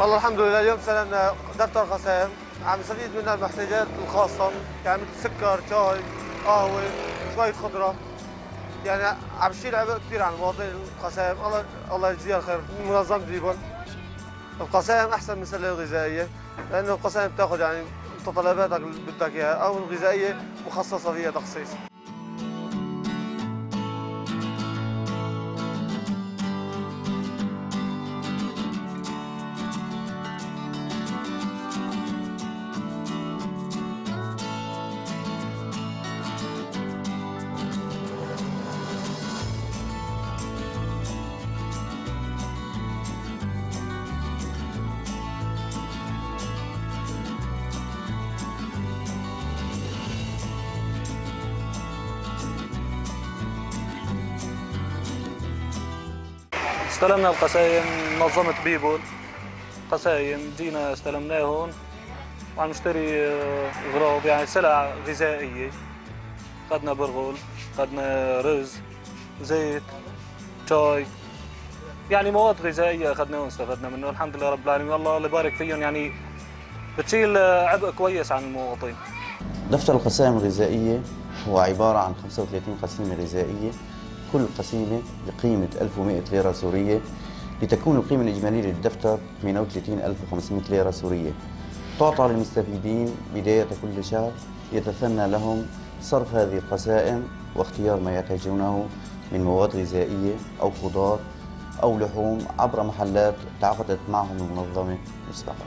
والله الحمد لله اليوم سلمنا دفتر قسائم عم نستفيد منها المحتاجات الخاصة. يعني مثل سكر، شاي، قهوة، شوية خضرة. يعني عم بشيل عبء كثير عن المواطنين القسائم الله الله يجزيها الخير. منظمة ديبون القسائم أحسن من السلة الغذائية لأنه القسائم بتاخذ يعني متطلباتك اللي بدك إياها أو الغذائية مخصصة فيها تخصيص. استلمنا القسايم منظمة بيبول قسايم جينا استلمناهم. وعم نشتري آه، اغراض يعني سلع غذائية. اخذنا برغل اخذنا رز زيت شاي. يعني مواد غذائية اخذناها واستفدنا منه. الحمد لله رب العالمين. الله الله يبارك فيهم. يعني بتشيل آه، عبء كويس عن المواطنين دفتر القسائم الغذائية هو عبارة عن 35 قسيمة غذائية. كل قسيمة بقيمة 1100 ليرة سورية لتكون القيمة الإجمالية للدفتر 38500 ليرة سورية. تعطى للمستفيدين بداية كل شهر يتثنى لهم صرف هذه القسائم واختيار ما يحتاجونه من مواد غذائية أو خضار أو لحوم عبر محلات تعاقدت معهم المنظمة مسبقا